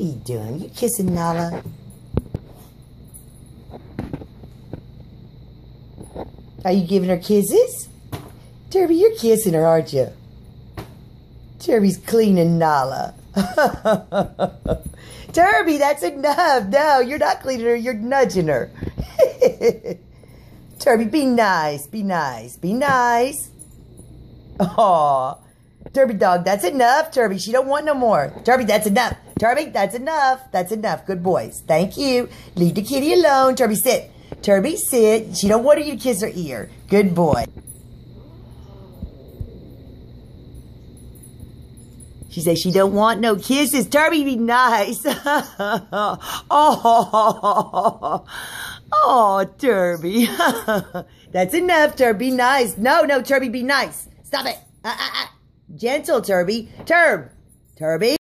Are you doing? You kissing Nala? Are you giving her kisses? Turby, you're kissing her, aren't you? Turby's cleaning Nala. Turby, that's enough. No, you're not cleaning her. You're nudging her. Turby, be nice. Be nice. Be nice. Aw. Turby dog, that's enough, Turby. She don't want no more. Turby, that's enough. Turby, that's enough. That's enough. Good boys. Thank you. Leave the kitty alone. Turby, sit. Turby, sit. She don't want you to kiss her ear. Good boy. She says she don't want no kisses. Turby, be nice. oh, oh, Turby. That's enough, Turby. Nice. No, no, Turby, be nice. Stop it. Uh, uh, uh. Gentle, Turby. Turb. Turby.